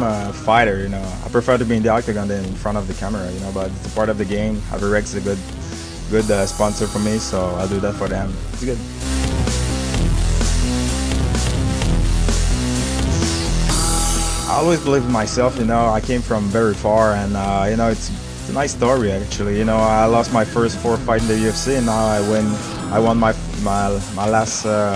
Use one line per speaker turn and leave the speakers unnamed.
I'm a fighter. You know, I prefer to be in the octagon than in front of the camera. You know, but it's a part of the game. Avirex is a good, good uh, sponsor for me, so I'll do that for them. It's good. I always believe in myself. You know, I came from very far, and uh, you know, it's, it's a nice story actually. You know, I lost my first four fights in the UFC, and now I win. I won my my my last. Uh,